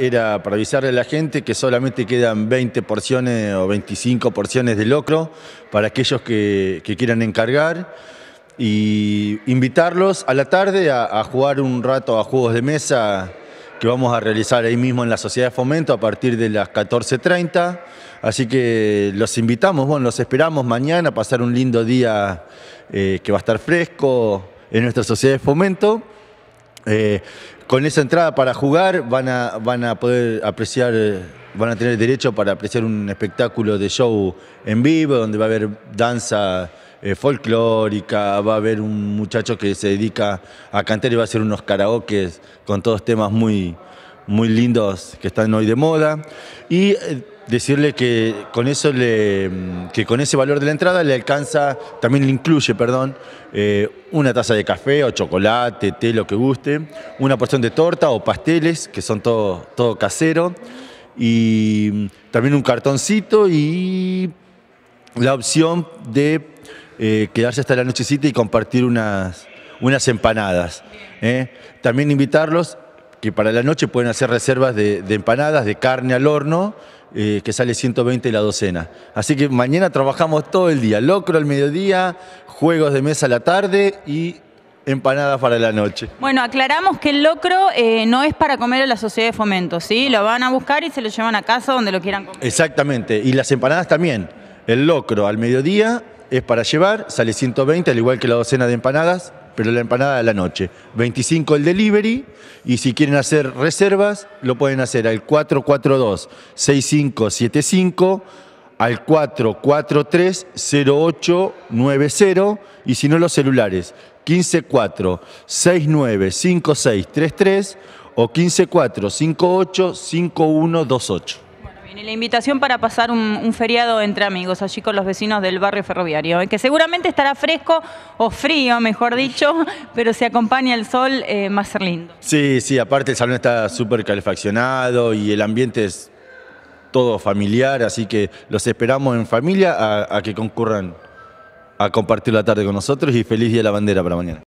Era para avisarle a la gente que solamente quedan 20 porciones o 25 porciones de locro para aquellos que, quieran encargar y invitarlos a la tarde a, jugar un rato a juegos de mesa que vamos a realizar ahí mismo en la Sociedad de Fomento a partir de las 14.30. Así que los invitamos, bueno, los esperamos mañana a pasar un lindo día eh, que va a estar fresco en nuestra Sociedad de Fomento. Eh, con esa entrada para jugar van a, van a poder apreciar, van a tener derecho para apreciar un espectáculo de show en vivo, donde va a haber danza eh, folclórica, va a haber un muchacho que se dedica a cantar y va a hacer unos karaokes con todos temas muy, muy lindos que están hoy de moda. Y eh, decirle que con eso le, que con ese valor de la entrada le alcanza, también le incluye, perdón, eh, una taza de café o chocolate, té, lo que guste, una porción de torta o pasteles, que son todo, todo casero, y también un cartoncito y la opción de eh, quedarse hasta la nochecita y compartir unas, unas empanadas. ¿eh? También invitarlos que para la noche pueden hacer reservas de, empanadas, de carne al horno, eh, que sale 120 la docena. Así que mañana trabajamos todo el día, locro al mediodía, juegos de mesa a la tarde y empanadas para la noche. Bueno, aclaramos que el locro eh, no es para comer en la sociedad de fomento, ¿sí? Lo van a buscar y se lo llevan a casa donde lo quieran comer. Exactamente, y las empanadas también. El locro al mediodía es para llevar, sale 120, al igual que la docena de empanadas, pero la empanada de la noche. 25 el delivery y si quieren hacer reservas lo pueden hacer al 442-6575, al 443-0890 y si no los celulares 154-695633 o 154-58-5128 la invitación para pasar un, feriado entre amigos allí con los vecinos del barrio ferroviario, ¿eh? que seguramente estará fresco o frío, mejor dicho, pero se acompaña el sol, eh, ser lindo. Sí, sí, aparte el salón está súper calefaccionado y el ambiente es todo familiar, así que los esperamos en familia a que concurran a compartir la tarde con nosotros y feliz Día la Bandera para mañana.